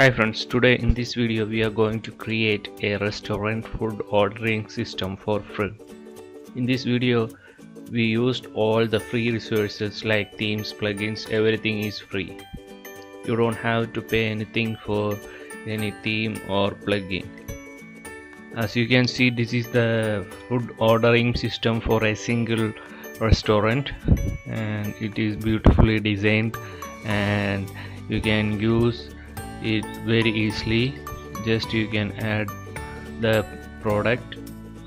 Hi friends, today in this video we are going to create a restaurant food ordering system for free. In this video we used all the free resources like themes, plugins, everything is free. You don't have to pay anything for any theme or plugin. As you can see this is the food ordering system for a single restaurant and it is beautifully designed and you can use it very easily. Just you can add the product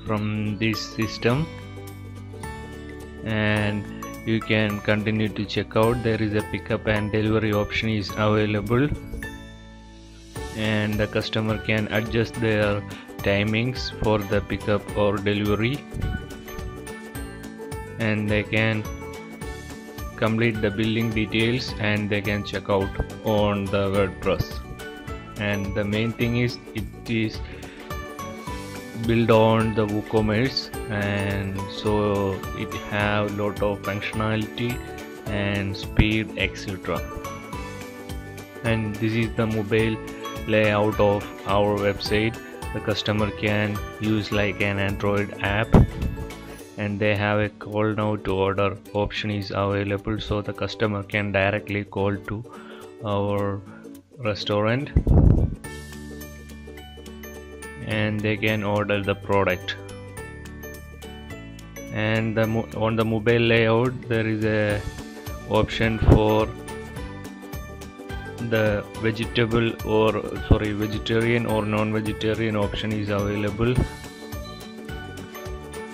from this system. And you can continue to check out. There is a pickup and delivery option is available. And the customer can adjust their timings for the pickup or delivery. And they can complete the billing details and they can check out on the WordPress and the main thing is it is built on the WooCommerce and so it have lot of functionality and speed etc and this is the mobile layout of our website. The customer can use like an android app. And they have a call now to order option is available. So the customer can directly call to our restaurant and they can order the product. And the on the mobile layout there is a option for the vegetable or sorry vegetarian or non-vegetarian option is available.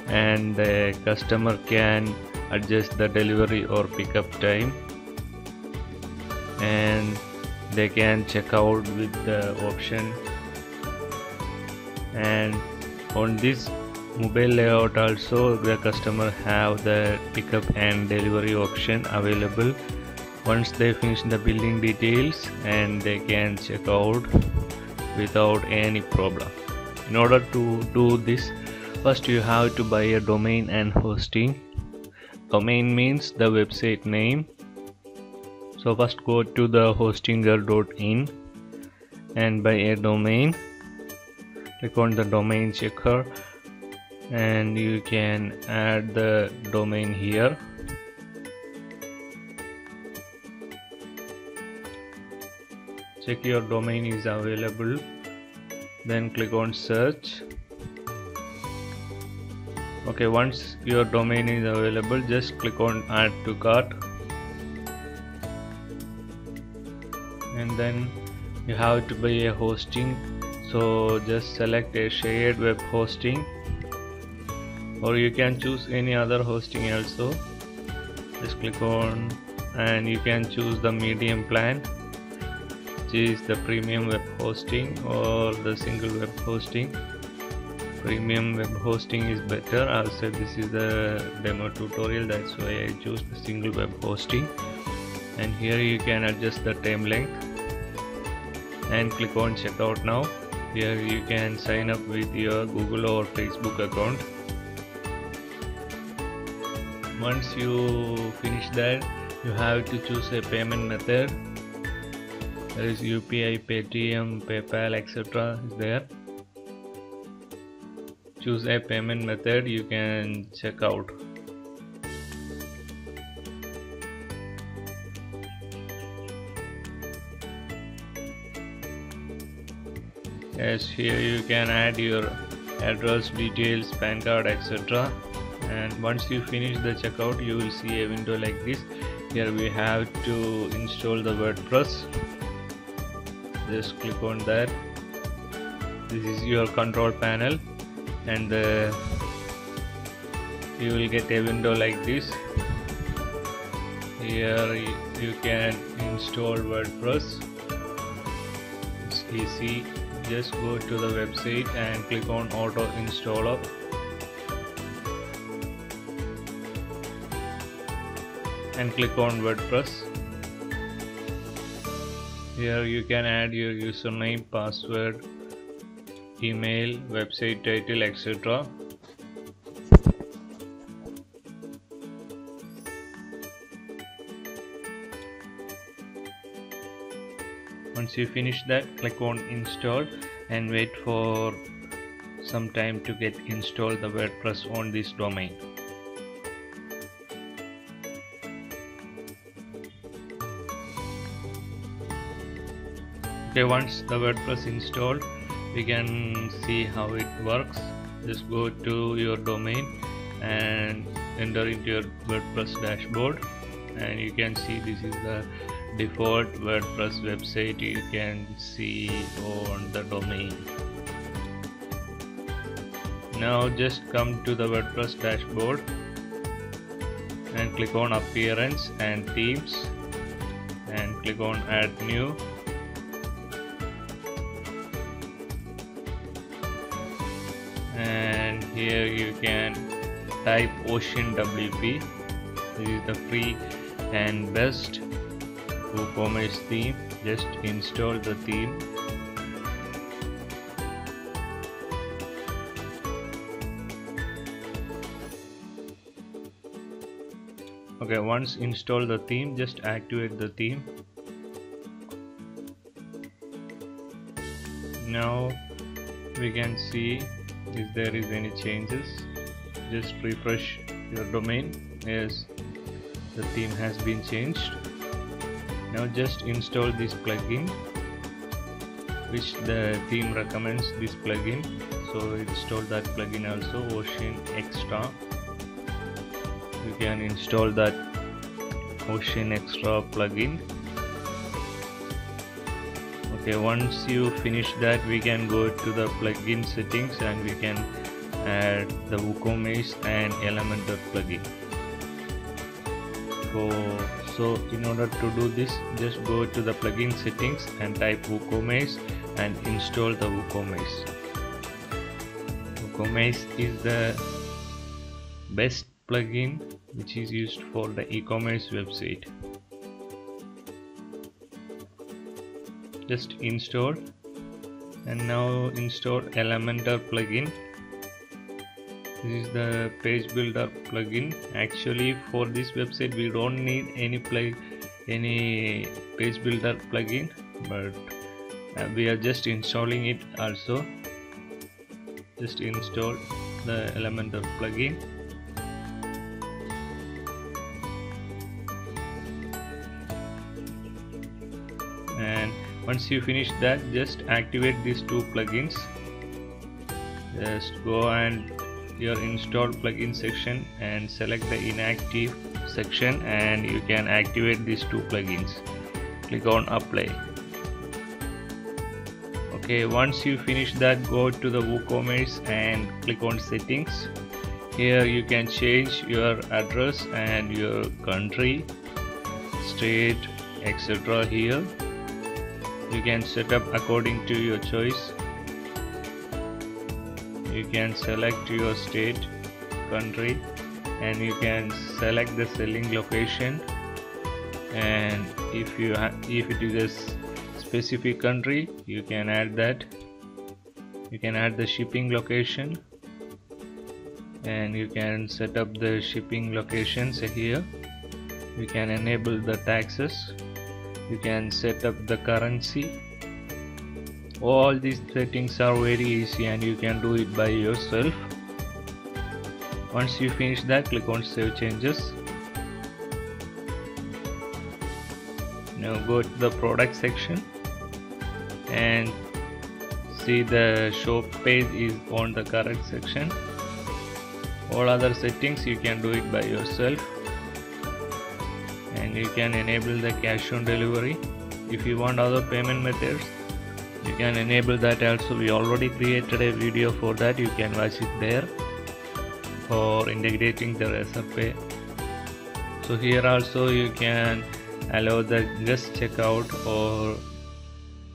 And the customer can adjust the delivery or pickup time. And they can check out with the option and on this mobile layout also the customer have the pickup and delivery option available. Once they finish the billing details and they can check out without any problem. In order to do this first you have to buy a domain and hosting. Domain means the website name. So first go to the hostinger.in and buy a domain click on the domain checker and you can add the domain here. Check your domain is available then click on search. Okay once your domain is available just click on add to cart. And then you have to buy a hosting so just select a shared web hosting or you can choose any other hosting also. Just click on and you can choose the medium plan which is the premium web hosting or the single web hosting. Premium web hosting is better. I'll say this is the demo tutorial that's why I choose the single web hosting. And here you can adjust the time length and click on checkout now here you can sign up with your Google or Facebook account. Once you finish that you have to choose a payment method. There is UPI, Paytm, PayPal etc is there. Choose a payment method you can check out here you can add your address details pan card etc and once you finish the checkout you will see a window like this. Here we have to install the wordpress. Just click on that. This is your control panel. And uh, you will get a window like this. Here you can install wordpress. It's easy just go to the website and click on auto installer. And click on wordpress. Here you can add your username password email website title etc you finish that click on install and wait for some time to get installed the WordPress on this domain. Okay once the WordPress installed we can see how it works. Just go to your domain and enter into your WordPress dashboard and you can see this is the default WordPress website you can see on the domain. Now just come to the WordPress dashboard and click on appearance and themes and click on add new. And here you can type ocean wp this is the free and best WooCommerce theme. Just install the theme. Okay once install the theme just activate the theme. Now we can see if there is any changes. Just refresh your domain. As the theme has been changed now just install this plugin which the theme recommends this plugin. So install that plugin also ocean extra. You can install that ocean extra plugin. Okay once you finish that we can go to the plugin settings and we can add the WooCommerce and Elementor plugin. So, so in order to do this just go to the plugin settings and type WooCommerce and install the WooCommerce. WooCommerce is the best plugin which is used for the e-commerce website. Just install. And now install Elementor plugin this is the page builder plugin. Actually for this website we don't need any plug any page builder plugin but uh, we are just installing it also. Just install the Elementor plugin. And once you finish that just activate these two plugins. Just go and your install plugin section and select the inactive section and you can activate these two plugins. Click on apply. Okay once you finish that go to the WooCommerce and click on settings. Here you can change your address and your country state etc here. You can set up according to your choice you can select your state country and you can select the selling location. And if you if it is a specific country you can add that. You can add the shipping location. And you can set up the shipping locations here. You can enable the taxes. You can set up the currency all these settings are very easy and you can do it by yourself. Once you finish that click on save changes. Now go to the product section and see the shop page is on the correct section. All other settings you can do it by yourself. And you can enable the cash on delivery if you want other payment methods can enable that also. We already created a video for that. You can watch it there for integrating the Razorpay so here also you can allow the guest checkout or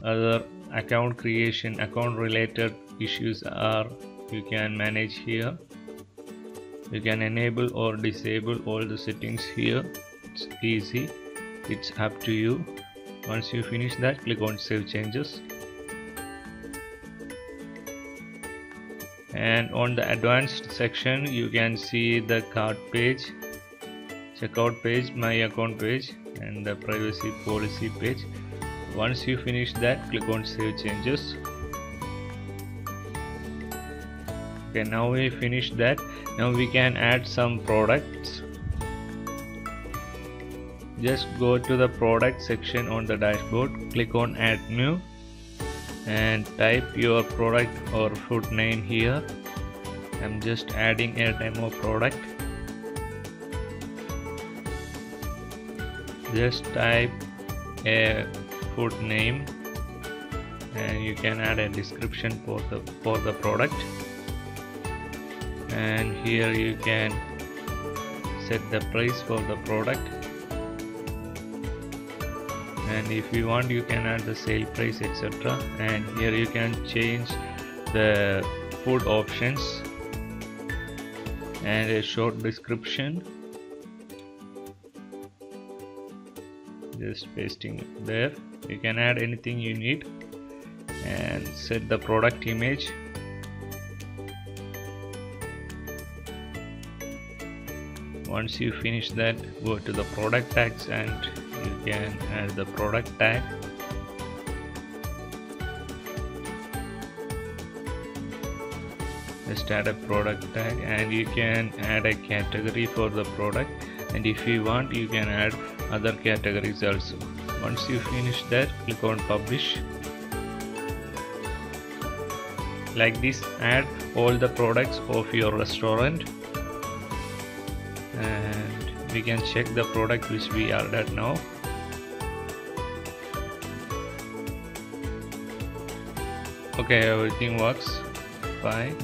other account creation account related issues are you can manage here. You can enable or disable all the settings here. It's easy. It's up to you. Once you finish that click on save changes and on the advanced section you can see the cart page checkout page my account page and the privacy policy page. Once you finish that click on save changes. Okay now we finish that. Now we can add some products. Just go to the product section on the dashboard click on add new and type your product or food name here. I'm just adding a demo product. Just type a food name and you can add a description for the for the product. And here you can set the price for the product and if you want you can add the sale price etc and here you can change the food options and a short description. Just pasting there. You can add anything you need and set the product image. Once you finish that go to the product tags and you can add the product tag. Just add a product tag and you can add a category for the product. And if you want you can add other categories also. Once you finish that click on publish. Like this add all the products of your restaurant. And we can check the product which we ordered now okay everything works. Fine.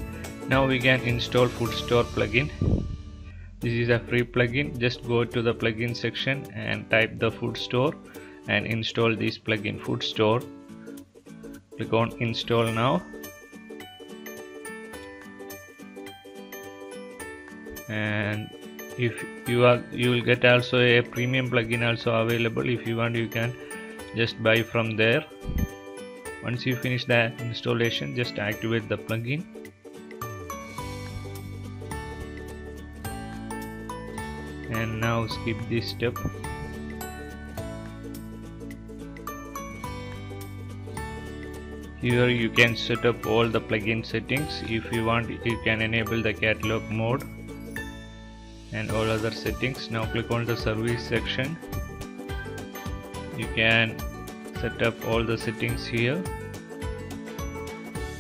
Now we can install food store plugin. This is a free plugin. Just go to the plugin section and type the food store and install this plugin food store. Click on install now. And if you are you will get also a premium plugin also available. If you want you can just buy from there once you finish the installation just activate the plugin. And now skip this step. Here you can set up all the plugin settings. If you want you can enable the catalog mode and all other settings. Now click on the service section. You can set up all the settings here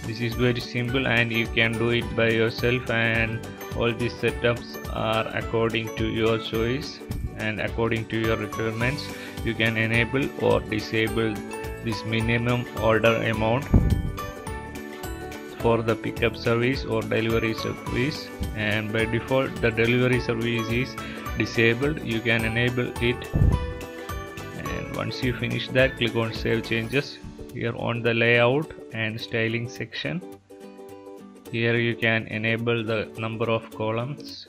this is very simple and you can do it by yourself and all these setups are according to your choice and according to your requirements. You can enable or disable this minimum order amount for the pickup service or delivery service. And by default the delivery service is disabled. You can enable it. And once you finish that click on save changes. Here on the layout and styling section. Here you can enable the number of columns.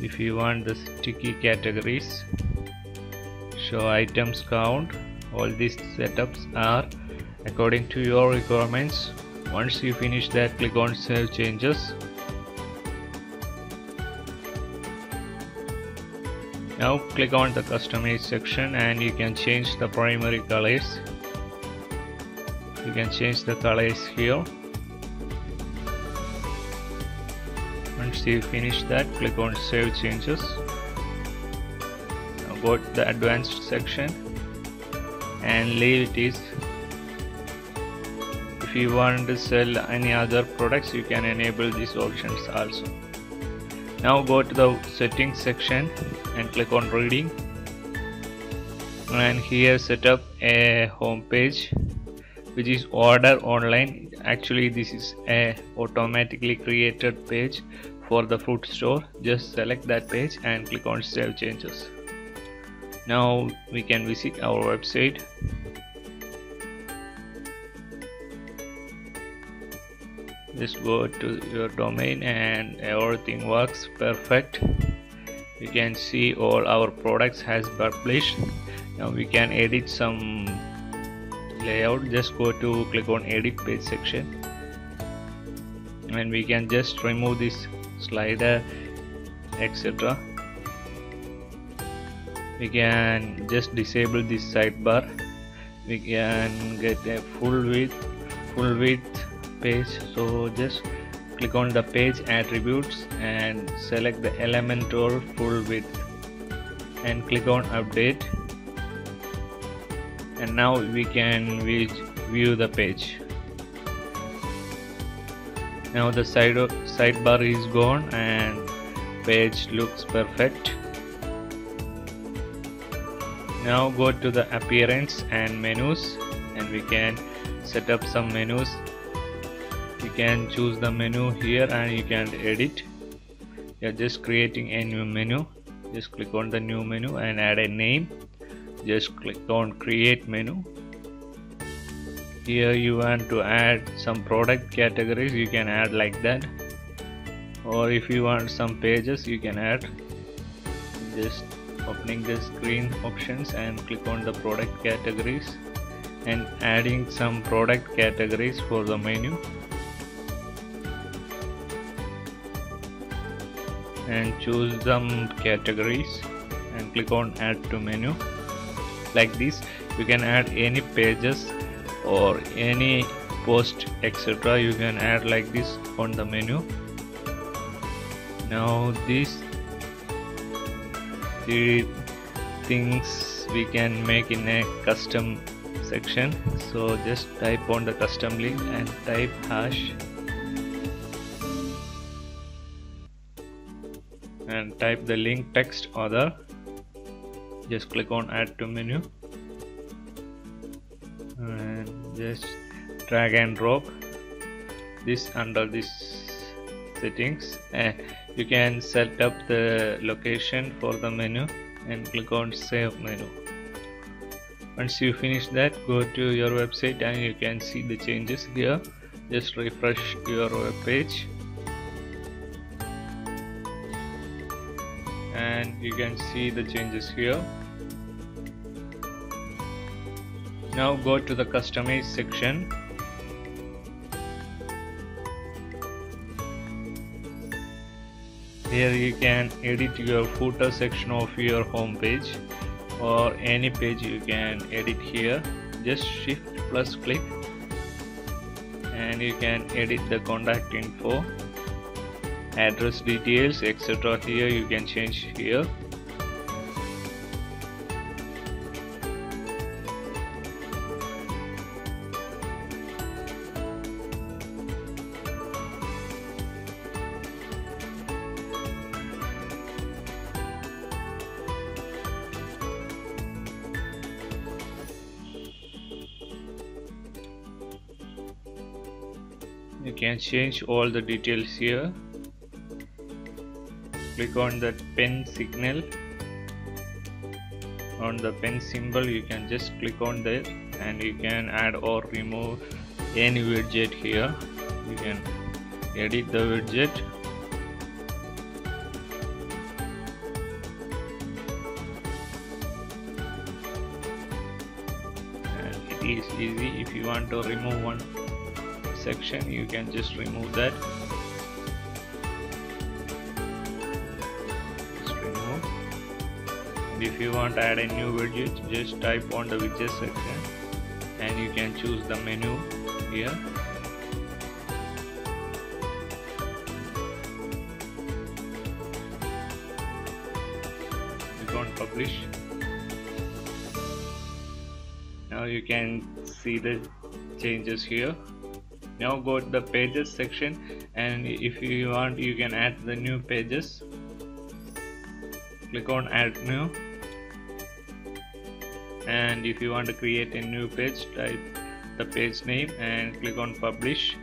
If you want the sticky categories show items count. All these setups are according to your requirements. Once you finish that click on save changes. Now click on the customize section and you can change the primary colors you can change the colors here. Once you finish that click on save changes. Now go to the advanced section and leave it is. If you want to sell any other products you can enable these options also. Now go to the settings section and click on reading. And here set up a home page which is order online. Actually this is a automatically created page for the food store. Just select that page and click on save changes. Now we can visit our website. Just go to your domain and everything works perfect. You can see all our products has published. Now we can edit some layout just go to click on edit page section. And we can just remove this slider etc we can just disable this sidebar. We can get a full width full width page. So just click on the page attributes and select the Elementor full width. And click on update and now we can view the page. Now the side sidebar is gone and page looks perfect. Now go to the appearance and menus and we can set up some menus. You can choose the menu here and you can edit. You're just creating a new menu. Just click on the new menu and add a name just click on create menu. Here you want to add some product categories you can add like that. Or if you want some pages you can add. Just opening the screen options and click on the product categories and adding some product categories for the menu. And choose some categories and click on add to menu like this you can add any pages or any post etc you can add like this on the menu. Now these the things we can make in a custom section. So just type on the custom link and type hash. And type the link text other just click on add to menu. And just drag and drop this under this settings. And you can set up the location for the menu and click on save menu. Once you finish that go to your website and you can see the changes here. Just refresh your web page and you can see the changes here. Now go to the customize section. Here you can edit your footer section of your home page or any page you can edit here. Just shift plus click and you can edit the contact info address details etc here you can change here. You can change all the details here click on that pen signal. On the pen symbol you can just click on there and you can add or remove any widget here. You can edit the widget. And it is easy. If you want to remove one section you can just remove that if you want to add a new widget just type on the widget section. And you can choose the menu here. Click on publish. Now you can see the changes here. Now go to the pages section. And if you want you can add the new pages. Click on add new and if you want to create a new page type the page name and click on publish.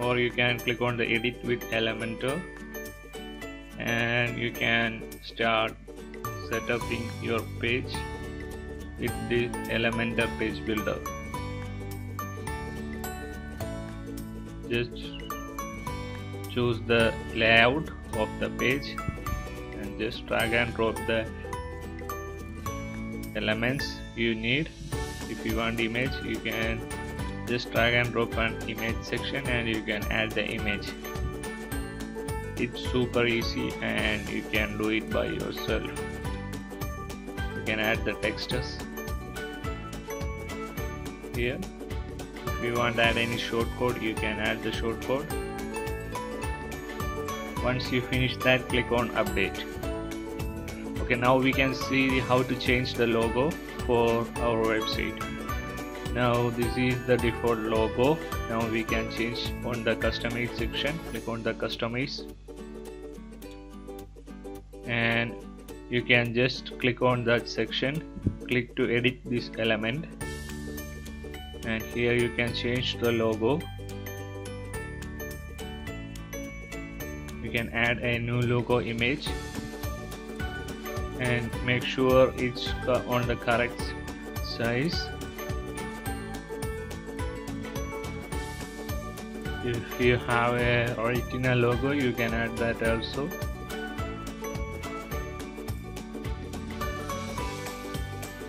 Or you can click on the edit with Elementor. And you can start setting your page with the Elementor page builder. Just choose the layout of the page and just drag and drop the elements you need. If you want image you can just drag and drop an image section and you can add the image. It's super easy and you can do it by yourself. You can add the textures. Here if you want to add any shortcode you can add the shortcode once you finish that click on update okay now we can see how to change the logo for our website. Now this is the default logo. Now we can change on the customize section. Click on the customize. And you can just click on that section. Click to edit this element. And here you can change the logo. You can add a new logo image and make sure it's on the correct size. If you have a original logo you can add that also.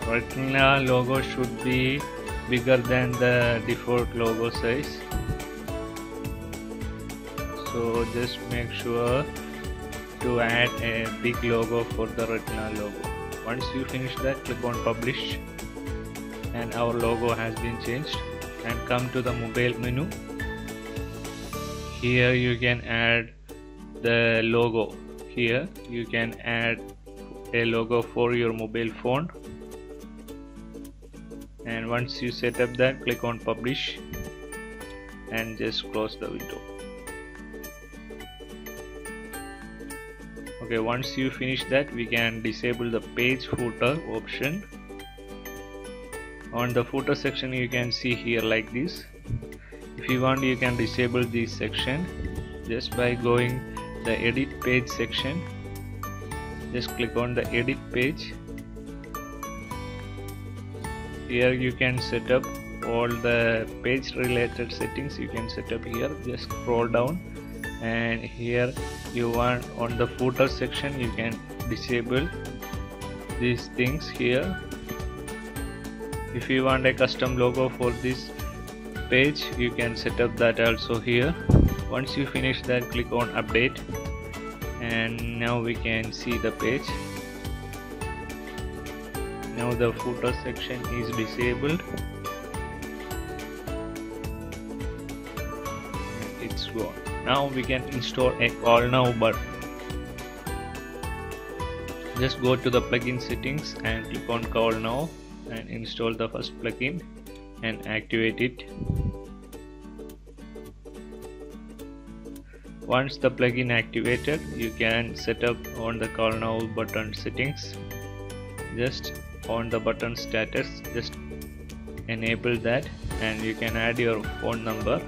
Original logo should be bigger than the default logo size. So just make sure to add a big logo for the retina logo. Once you finish that click on publish. And our logo has been changed. And come to the mobile menu. Here you can add the logo. Here you can add a logo for your mobile phone. And once you set up that click on publish. And just close the window okay once you finish that we can disable the page footer option. On the footer section you can see here like this. If you want you can disable this section just by going the edit page section. Just click on the edit page. Here you can set up all the page related settings. You can set up here. Just scroll down and here you want on the footer section you can disable these things here. If you want a custom logo for this page you can set up that also here. Once you finish that click on update. And now we can see the page. Now the footer section is disabled. It's gone now we can install a call now button just go to the plugin settings and click on call now and install the first plugin and activate it. Once the plugin activated you can set up on the call now button settings. Just on the button status just enable that and you can add your phone number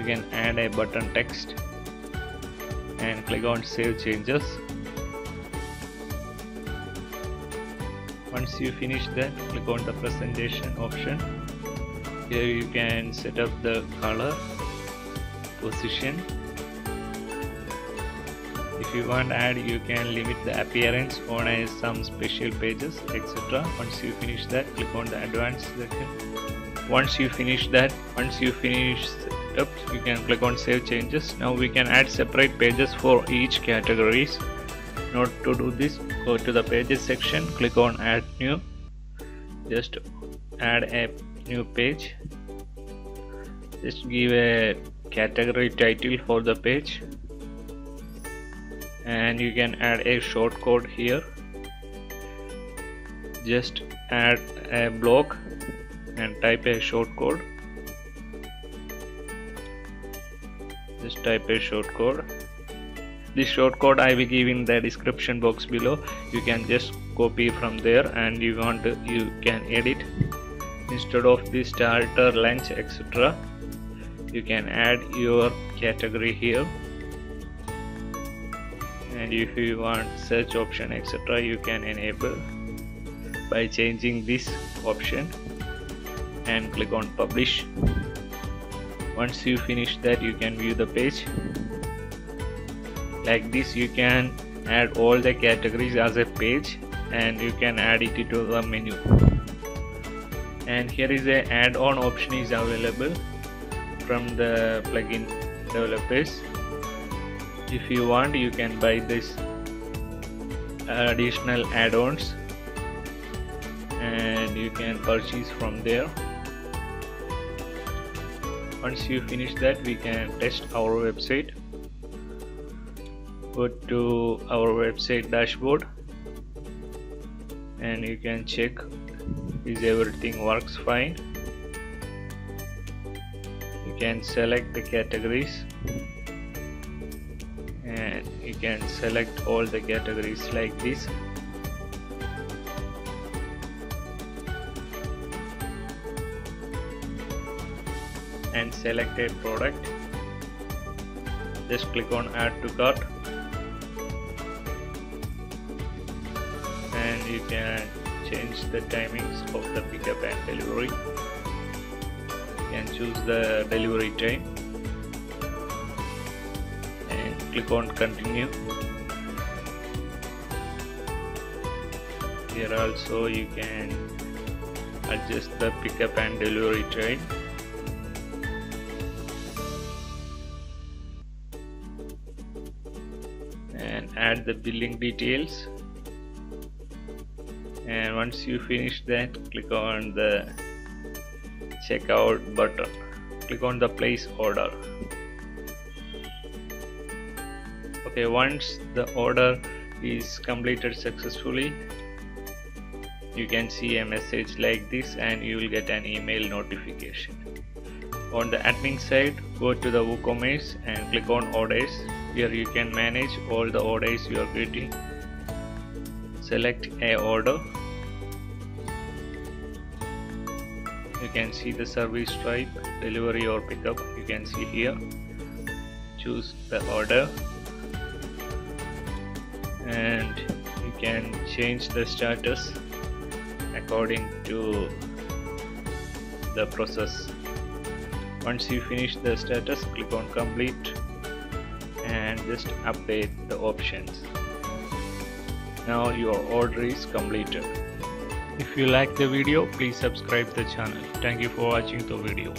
you can add a button text and click on save changes. Once you finish that click on the presentation option. Here you can set up the color position. If you want to add you can limit the appearance on a, some special pages etc once you finish that click on the advanced section. Once you finish that once you finish you can click on save changes. Now we can add separate pages for each categories. Not to do this. Go to the pages section. Click on add new. Just add a new page. Just give a category title for the page. And you can add a short code here. Just add a block and type a short just type a short code. This short code I will give in the description box below. You can just copy from there and you want to you can edit. Instead of the starter lunch etc you can add your category here. And if you want search option etc you can enable by changing this option and click on publish once you finish that you can view the page. Like this you can add all the categories as a page and you can add it to the menu. And here is a add-on option is available from the plugin developers. If you want you can buy this additional add-ons and you can purchase from there once you finish that we can test our website. Go to our website dashboard and you can check is everything works fine? You can select the categories and you can select all the categories like this select a product just click on add to cart and you can change the timings of the pickup and delivery. You can choose the delivery time and click on continue. Here also you can adjust the pickup and delivery time the billing details. And once you finish that click on the checkout button. Click on the place order. Okay once the order is completed successfully you can see a message like this and you will get an email notification. On the admin side go to the WooCommerce and click on orders here you can manage all the orders you are getting. Select a order. You can see the service type delivery or pickup. You can see here. Choose the order. And you can change the status according to the process. Once you finish the status click on complete and just update the options. Now your order is completed. If you like the video please subscribe the channel. Thank you for watching the video